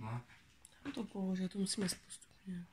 Ne. No to pohoře, to musíme zpostupně.